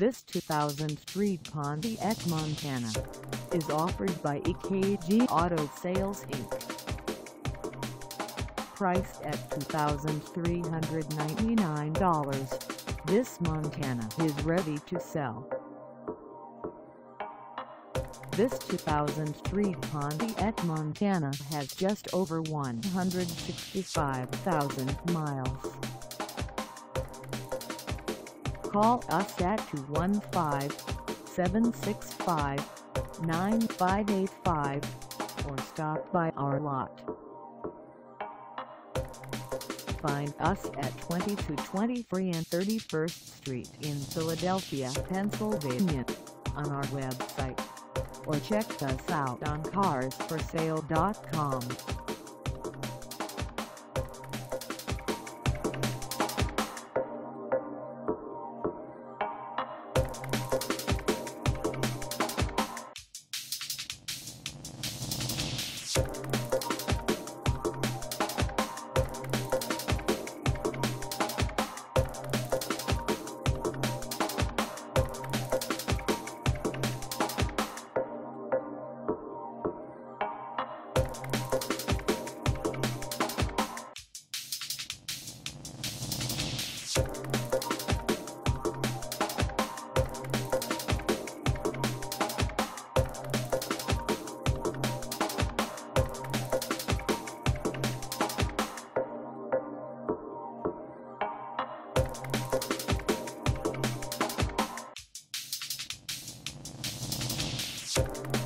This 2003 Pontiac Montana is offered by EKG Auto Sales Inc. Priced at $2,399, this Montana is ready to sell. This 2003 Pontiac Montana has just over 165,000 miles. Call us at 215-765-9585 or stop by our lot. Find us at 2223 and 31st Street in Philadelphia, Pennsylvania on our website or check us out on carsforsale.com. Thank